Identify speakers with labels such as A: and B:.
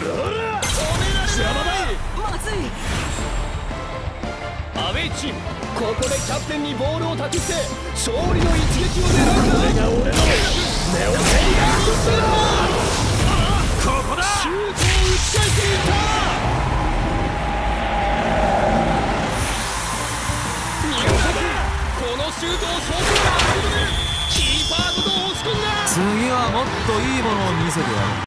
A: アウェイチームここでキャプテンにボールを託して勝利の一撃を狙うこれが俺のネオセリアここだシュートを打ち返していった見事このシュートを正面で当てるキーパーごと押し込んだ
B: 次はもっといいものを見せてやる。